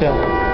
Yeah.